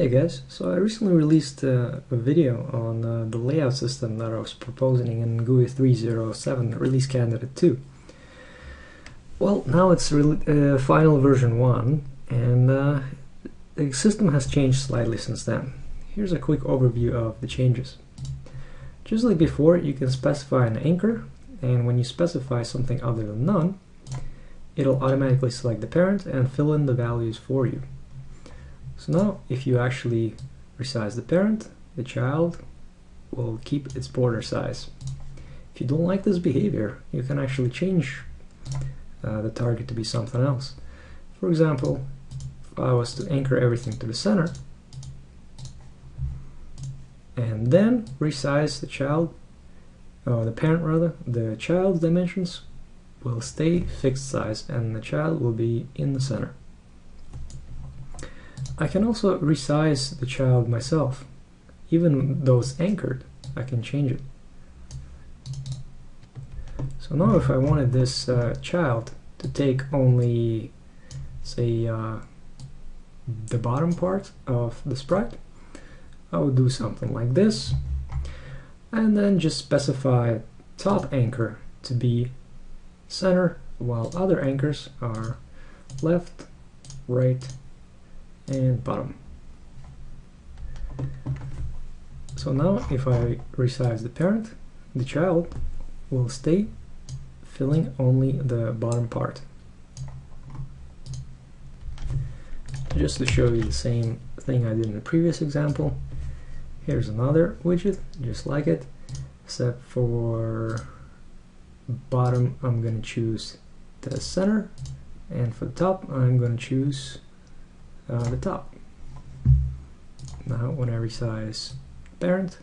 Hey guys, so I recently released uh, a video on uh, the layout system that I was proposing in NGUI 307 release candidate 2. Well, now it's uh, final version 1 and uh, the system has changed slightly since then. Here's a quick overview of the changes. Just like before, you can specify an anchor and when you specify something other than none, it'll automatically select the parent and fill in the values for you. So now if you actually resize the parent, the child will keep its border size. If you don't like this behavior, you can actually change uh, the target to be something else. For example, if I was to anchor everything to the center, and then resize the child, or the parent rather, the child's dimensions will stay fixed size and the child will be in the center. I can also resize the child myself. Even it's anchored, I can change it. So now if I wanted this uh, child to take only, say, uh, the bottom part of the sprite, I would do something like this, and then just specify top anchor to be center, while other anchors are left, right, and bottom. So now if I resize the parent, the child will stay filling only the bottom part. Just to show you the same thing I did in the previous example, here's another widget, just like it, except for bottom I'm going to choose the center, and for the top I'm going to choose uh, the top. Now when I resize parent,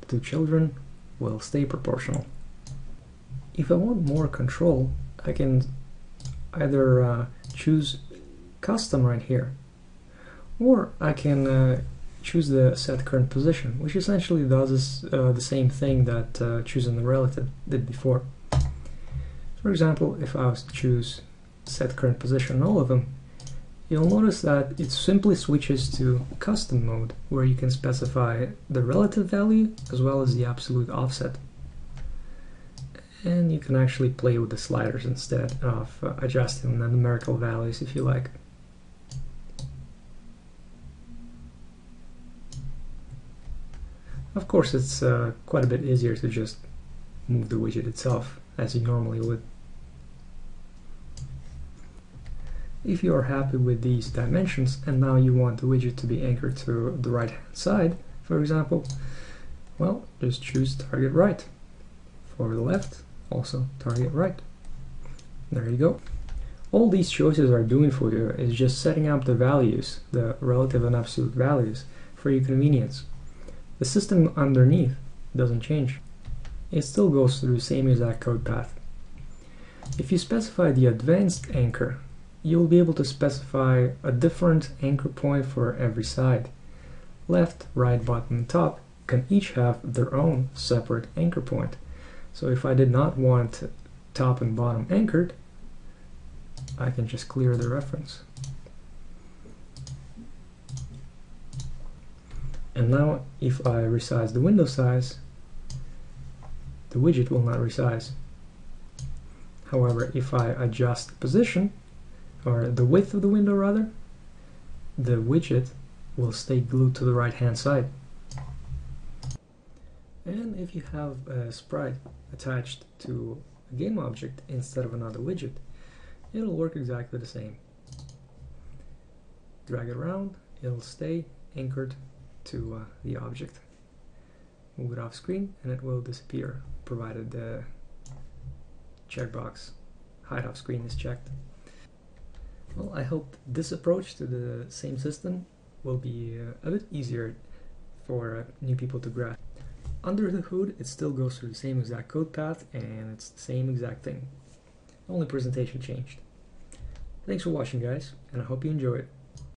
the two children will stay proportional. If I want more control, I can either uh, choose custom right here, or I can uh, choose the set current position, which essentially does uh, the same thing that uh, choosing the relative did before. For example, if I was to choose set current position on all of them, you'll notice that it simply switches to custom mode where you can specify the relative value as well as the absolute offset and you can actually play with the sliders instead of uh, adjusting the numerical values if you like. Of course it's uh, quite a bit easier to just move the widget itself as you normally would. If you are happy with these dimensions and now you want the widget to be anchored to the right hand side, for example, well, just choose target right. For the left, also target right. There you go. All these choices are doing for you is just setting up the values, the relative and absolute values, for your convenience. The system underneath doesn't change. It still goes through the same exact code path. If you specify the advanced anchor you'll be able to specify a different anchor point for every side. Left, right, bottom, and top can each have their own separate anchor point. So if I did not want top and bottom anchored, I can just clear the reference. And now if I resize the window size, the widget will not resize. However, if I adjust the position, or the width of the window rather, the widget will stay glued to the right hand side. And if you have a sprite attached to a game object instead of another widget, it'll work exactly the same. Drag it around, it'll stay anchored to uh, the object. Move it off screen and it will disappear provided the checkbox hide off screen is checked. Well, I hope this approach to the same system will be uh, a bit easier for uh, new people to grasp. Under the hood, it still goes through the same exact code path and it's the same exact thing. Only presentation changed. Thanks for watching guys, and I hope you enjoy it.